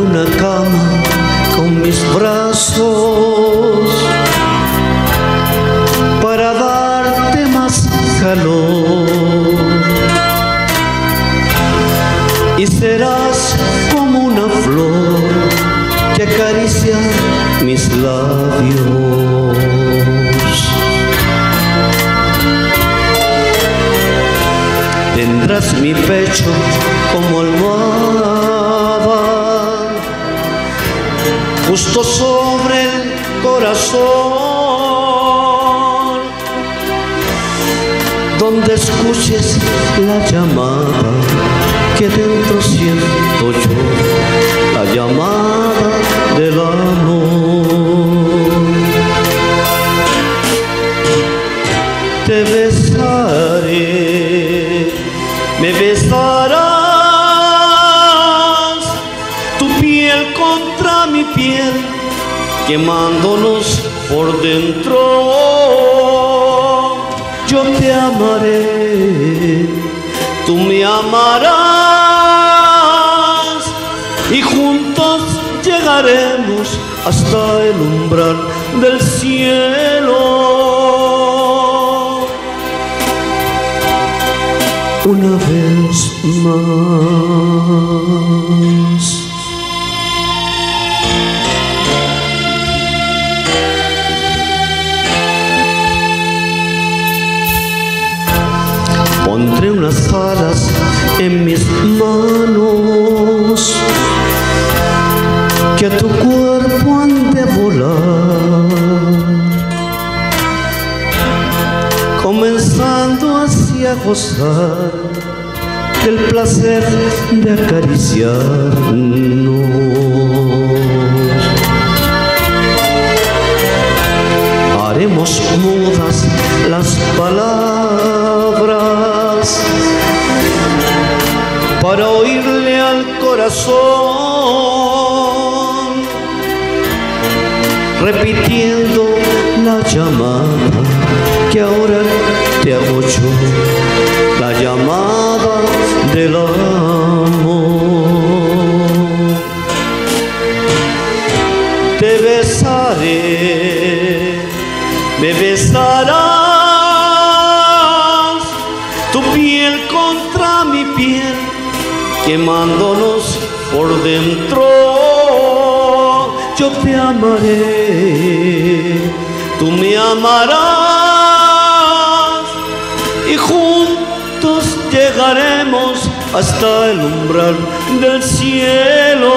una cama con mis brazos para darte más calor. Y serás como una flor que acaricia mis labios. Tendrás mi pecho como almohada, justo sobre el corazón, donde escuches la llamada que dentro siento yo, la llamada del amor. Te besaré, me besarás, mi piel, quemándonos por dentro. Yo te amaré, tú me amarás y juntos llegaremos hasta el umbral del cielo. Una vez más. Unas alas en mis manos que a tu cuerpo han de volar, comenzando así a gozar del placer de acariciarnos. Haremos mudas las palabras para oírle al corazón, repitiendo la llamada que ahora te hago yo, la llamada del amor. Te besaré, me besarás, tu piel contra mi piel, quemándonos por dentro. Yo te amaré, tú me amarás y juntos llegaremos hasta el umbral del cielo.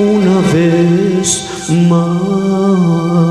Una vez más.